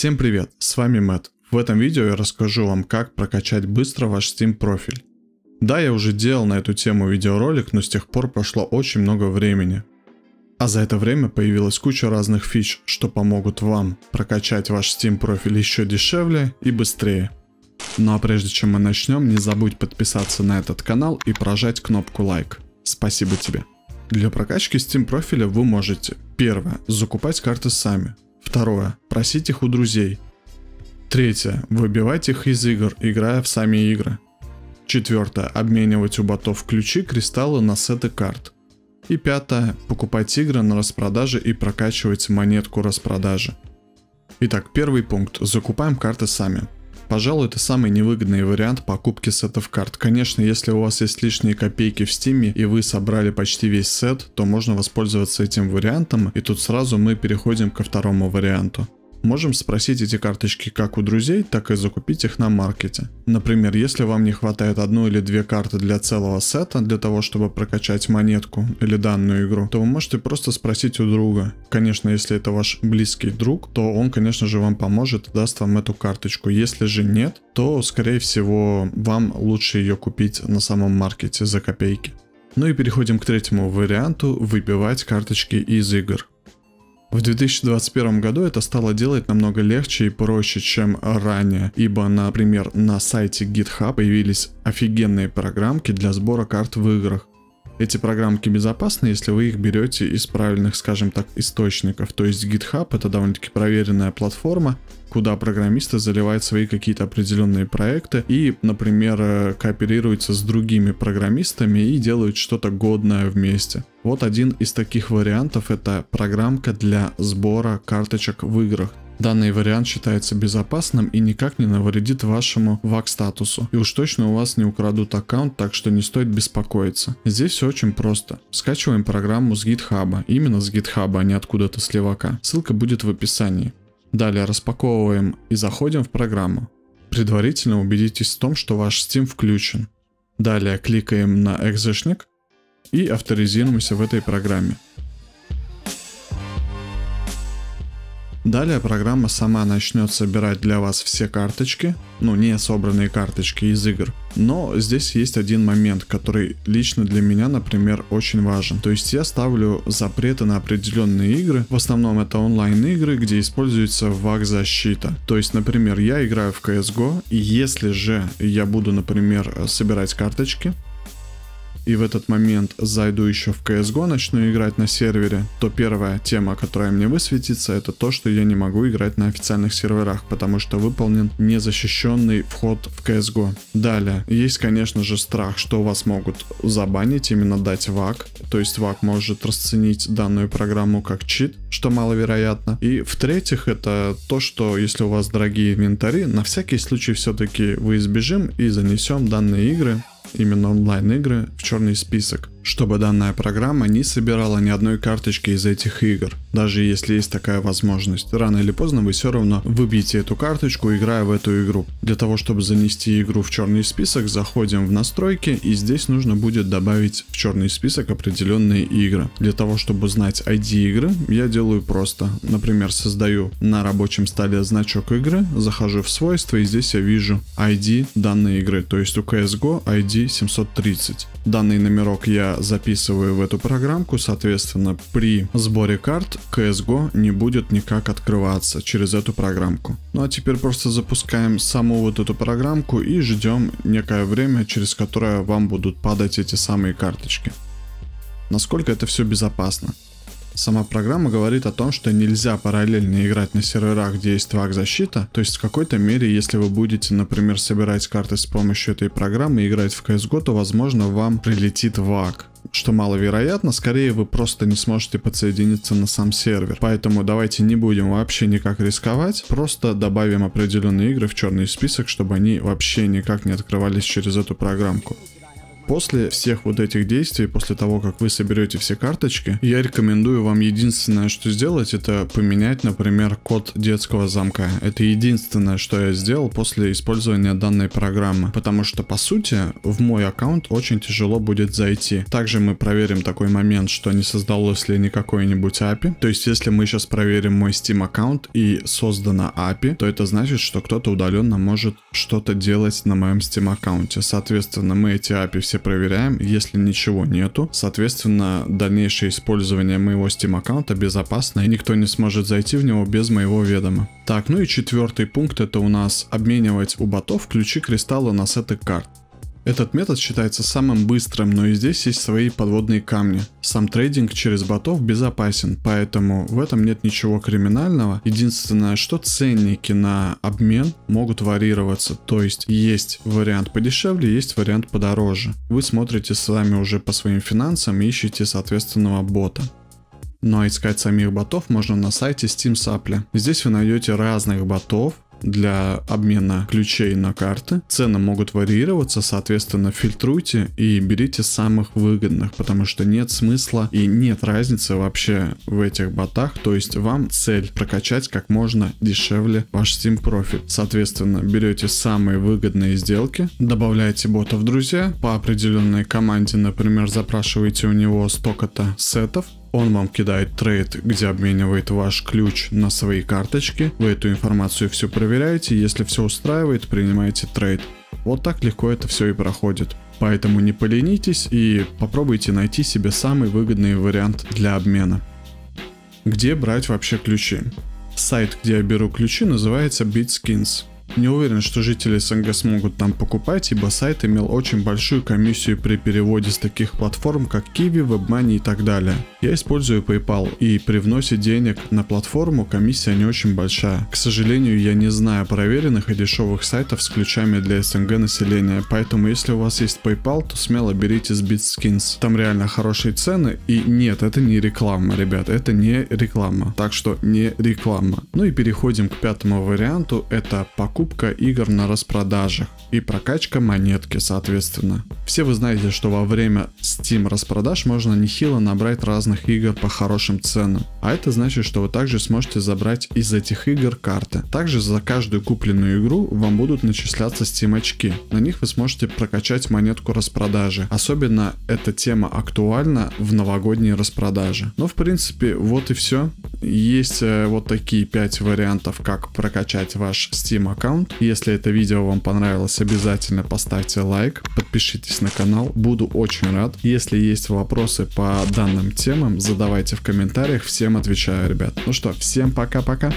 Всем привет, с вами Мэтт. В этом видео я расскажу вам, как прокачать быстро ваш Steam профиль. Да, я уже делал на эту тему видеоролик, но с тех пор прошло очень много времени. А за это время появилась куча разных фич, что помогут вам прокачать ваш Steam профиль еще дешевле и быстрее. Ну а прежде чем мы начнем, не забудь подписаться на этот канал и прожать кнопку лайк. Спасибо тебе. Для прокачки Steam профиля вы можете Первое. Закупать карты сами. Второе. Просить их у друзей. Третье. Выбивать их из игр, играя в сами игры. Четвертое. Обменивать у ботов ключи, кристаллы на сеты карт. И пятое. Покупать игры на распродаже и прокачивать монетку распродажи. Итак, первый пункт. Закупаем карты сами. Пожалуй, это самый невыгодный вариант покупки сетов карт. Конечно, если у вас есть лишние копейки в Steam е и вы собрали почти весь сет, то можно воспользоваться этим вариантом. И тут сразу мы переходим ко второму варианту. Можем спросить эти карточки как у друзей, так и закупить их на маркете. Например, если вам не хватает одну или две карты для целого сета, для того, чтобы прокачать монетку или данную игру, то вы можете просто спросить у друга. Конечно, если это ваш близкий друг, то он, конечно же, вам поможет даст вам эту карточку. Если же нет, то, скорее всего, вам лучше ее купить на самом маркете за копейки. Ну и переходим к третьему варианту – выбивать карточки из игр. В 2021 году это стало делать намного легче и проще, чем ранее, ибо, например, на сайте GitHub появились офигенные программки для сбора карт в играх. Эти программки безопасны, если вы их берете из правильных, скажем так, источников. То есть GitHub это довольно-таки проверенная платформа, куда программисты заливают свои какие-то определенные проекты и, например, э, кооперируются с другими программистами и делают что-то годное вместе. Вот один из таких вариантов это программка для сбора карточек в играх. Данный вариант считается безопасным и никак не навредит вашему VAC статусу. И уж точно у вас не украдут аккаунт, так что не стоит беспокоиться. Здесь все очень просто. Скачиваем программу с GitHub, именно с GitHub, а не откуда-то с левака. Ссылка будет в описании. Далее распаковываем и заходим в программу. Предварительно убедитесь в том, что ваш Steam включен. Далее кликаем на экзешник и авторизируемся в этой программе. Далее программа сама начнет собирать для вас все карточки, ну не собранные карточки из игр. Но здесь есть один момент, который лично для меня, например, очень важен. То есть я ставлю запреты на определенные игры. В основном это онлайн игры, где используется VAC защита. То есть, например, я играю в CSGO, и если же я буду, например, собирать карточки, и в этот момент зайду еще в CSGO, начну играть на сервере, то первая тема, которая мне высветится, это то, что я не могу играть на официальных серверах, потому что выполнен незащищенный вход в CSGO. Далее, есть, конечно же, страх, что вас могут забанить, именно дать вак, то есть вак может расценить данную программу как чит, что маловероятно. И в-третьих, это то, что если у вас дорогие инвентари, на всякий случай все-таки вы избежим и занесем данные игры именно онлайн-игры в черный список чтобы данная программа не собирала ни одной карточки из этих игр. Даже если есть такая возможность, рано или поздно вы все равно выбьете эту карточку, играя в эту игру. Для того, чтобы занести игру в черный список, заходим в настройки и здесь нужно будет добавить в черный список определенные игры. Для того, чтобы знать ID игры, я делаю просто. Например, создаю на рабочем столе значок игры, захожу в свойства и здесь я вижу ID данной игры, то есть у CSGO ID 730. Данный номерок я записываю в эту программку, соответственно, при сборе карт CSGO не будет никак открываться через эту программку. Ну а теперь просто запускаем саму вот эту программку и ждем некое время, через которое вам будут падать эти самые карточки. Насколько это все безопасно? Сама программа говорит о том, что нельзя параллельно играть на серверах, где есть вак защита. То есть в какой-то мере, если вы будете, например, собирать карты с помощью этой программы и играть в CSGO, то возможно вам прилетит вак что маловероятно, скорее вы просто не сможете подсоединиться на сам сервер. Поэтому давайте не будем вообще никак рисковать, просто добавим определенные игры в черный список, чтобы они вообще никак не открывались через эту программку. После всех вот этих действий, после того, как вы соберете все карточки, я рекомендую вам единственное, что сделать, это поменять, например, код детского замка. Это единственное, что я сделал после использования данной программы, потому что, по сути, в мой аккаунт очень тяжело будет зайти. Также мы проверим такой момент, что не создалось ли ни какой-нибудь API. То есть, если мы сейчас проверим мой Steam аккаунт и создана API, то это значит, что кто-то удаленно может что-то делать на моем Steam аккаунте. Соответственно, мы эти API все проверяем. Если ничего нету, соответственно, дальнейшее использование моего Steam аккаунта безопасно, и никто не сможет зайти в него без моего ведома. Так, ну и четвертый пункт это у нас обменивать у ботов ключи кристалла на сеты карт. Этот метод считается самым быстрым, но и здесь есть свои подводные камни. Сам трейдинг через ботов безопасен, поэтому в этом нет ничего криминального. Единственное, что ценники на обмен могут варьироваться, то есть есть вариант подешевле, есть вариант подороже. Вы смотрите с вами уже по своим финансам и ищете соответственного бота. Ну а искать самих ботов можно на сайте Steam Supply. Здесь вы найдете разных ботов, для обмена ключей на карты. Цены могут варьироваться, соответственно, фильтруйте и берите самых выгодных, потому что нет смысла и нет разницы вообще в этих ботах. То есть вам цель прокачать как можно дешевле ваш Steam профиль. Соответственно, берете самые выгодные сделки, добавляете бота в друзья, по определенной команде, например, запрашиваете у него столько-то сетов, он вам кидает трейд, где обменивает ваш ключ на свои карточки. Вы эту информацию все проверяете. Если все устраивает, принимаете трейд. Вот так легко это все и проходит. Поэтому не поленитесь и попробуйте найти себе самый выгодный вариант для обмена. Где брать вообще ключи? Сайт, где я беру ключи, называется BitSkins. Не уверен, что жители СНГ смогут там покупать, ибо сайт имел очень большую комиссию при переводе с таких платформ, как QIWI, WebMoney и так далее. Я использую PayPal, и при вносе денег на платформу комиссия не очень большая. К сожалению, я не знаю проверенных и дешевых сайтов с ключами для СНГ населения, поэтому если у вас есть PayPal, то смело берите с BitSkins. Там реально хорошие цены, и нет, это не реклама, ребят, это не реклама, так что не реклама. Ну и переходим к пятому варианту, это покупка покупка игр на распродажах и прокачка монетки, соответственно. Все вы знаете, что во время Steam распродаж можно нехило набрать разных игр по хорошим ценам. А это значит, что вы также сможете забрать из этих игр карты. Также за каждую купленную игру вам будут начисляться Steam очки. На них вы сможете прокачать монетку распродажи. Особенно эта тема актуальна в новогодние распродажи. Но в принципе вот и все. Есть э, вот такие 5 вариантов, как прокачать ваш Steam аккаунт аккаунт. Если это видео вам понравилось, обязательно поставьте лайк, подпишитесь на канал, буду очень рад. Если есть вопросы по данным темам, задавайте в комментариях, всем отвечаю, ребят. Ну что, всем пока-пока.